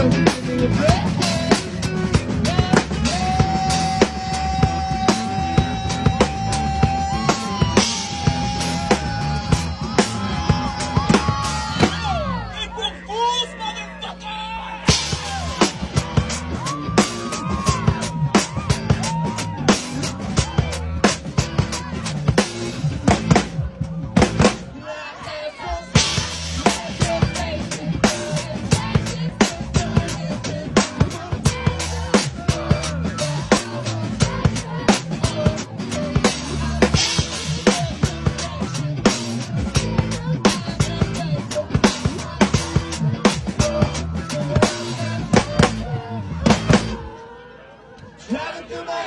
You give me a. Goodbye.